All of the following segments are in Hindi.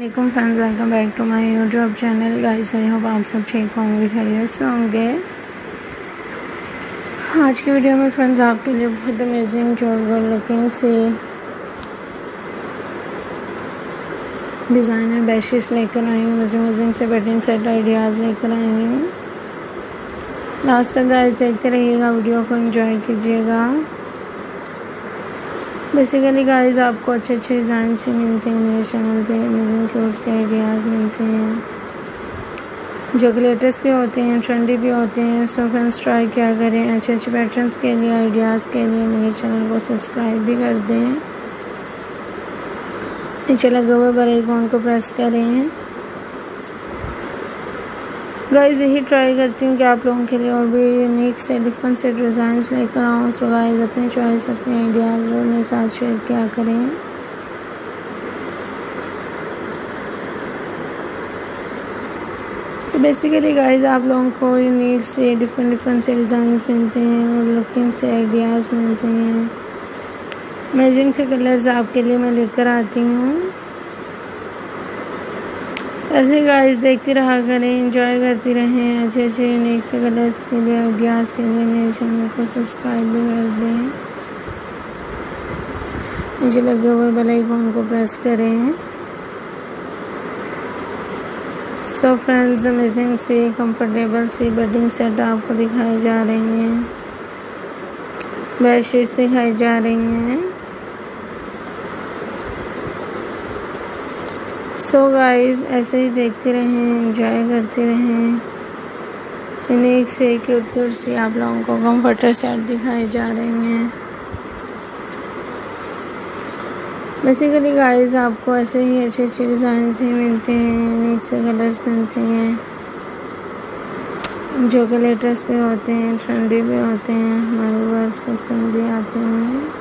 वालेकुम friends welcome back to my YouTube channel guys I hope आप सब ठीक होंगे, खैरियत से होंगे। आज की वीडियो में फ्रेंड्स आपके लिए बहुत अमेजिंग क्योर लुकिंग से डिज़ाइनर बेशिस लेकर आई हूँ मजिंग मजिंग से बेटिंग सेट आइडियाज़ लेकर आई हूँ। लास्ट तक गाइस देखते रहिएगा वीडियो को एंजॉय कीजिएगा। बेसिकली गाइस आपको अच्छे अच्छे डिज़ाइन से मिलते हैं, मेरे चैनल पे अमेजिंग क्यूट से आइडियाज़ मिलते हैं। जो कि लेटेस्ट भी होते हैं ट्रेंडी भी होते हैं सो फ्रेंड्स ट्राई क्या करें? अच्छे अच्छे पैटर्न्स के लिए आइडियाज़ के लिए, मेरे चैनल को सब्सक्राइब भी कर दें। नीचे लगे हुए बड़े आइकॉन को प्रेस करें। गाइस यही ट्राई करती हूँ कि आप लोगों के लिए और भी यूनिक से डिफरेंट से डिज़ाइन लेकर आऊँ सो गाइस अपने चॉइस अपने आइडियाज़ मेरे साथ शेयर किया करें। तो बेसिकली गाइस आप लोगों को यूनिक से डिफरेंट डिफरेंट से डिज़ाइन मिलते हैं और लुकिंग से आइडियाज़ मिलते हैं। अमेजिंग से कलर्स आपके लिए मैं लेकर आती हूँ। ऐसे गाइस देखती रहा करें इंजॉय करती रहें अच्छे अच्छे यूनिक से कलर्स के लिए आइडियाज़ के लिए मेरे चैनल को सब्सक्राइब भी कर दें। नीचे लगे हुए बेल आइकॉन को प्रेस करें। सो फ्रेंड्स अमेजिंग से कंफर्टेबल से बेडिंग सेट आपको दिखाई जा रही हैं। बेडशीट्स दिखाई जा रही हैं। सो गाइस ऐसे ही देखते रहें एंजॉय करते रहें। यूनिक से क्यूट क्यूट सी आप लोगों को कंफर्टर सेट दिखाई जा रहे हैं। बेसिकली गाइस आपको ऐसे ही अच्छे अच्छे डिज़ाइन ही मिलते हैं यूनिक से कलर्स मिलते हैं, जो कि लेटेस्ट भी होते हैं ट्रेंडी भी होते हैं, हमारे वर्स को पसंद भी आते हैं।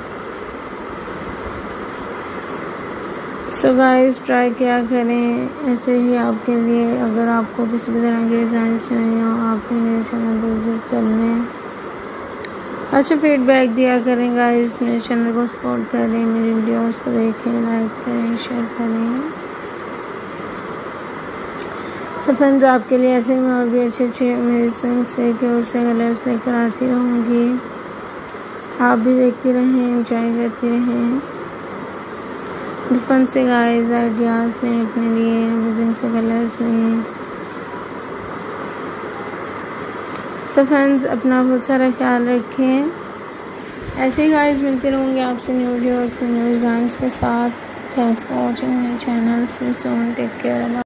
सो गाइस ट्राई क्या करें? ऐसे ही आपके लिए अगर आपको किसी भी तरह के डिज़ाइन चाहिए आप मेरे चैनल को विज़िट कर लें। अच्छा फीडबैक दिया करें गाइस मेरे चैनल को सपोर्ट करें, मेरी वीडियोस को देखें लाइक करें शेयर करें। सो फ्रेंड्स आपके लिए ऐसे ही मैं और भी अच्छे अच्छे अमेजिंग से क्योर से कलर्स लेकर आती रहूँगी। आप भी देखती रहें इंजॉय करती रहें। डिफरेंट से गाइस आइडियाज़ में, अपने लिए अमेजिंग से कलर्स में। सो फ्रेंड्स अपना बहुत सारा ख्याल रखें। ऐसे ही गाइस मिलते रहूँगे आपसे न्यू वीडियोस में न्यू डिज़ाइंस के साथ। Thanks for watching my channel see soon take care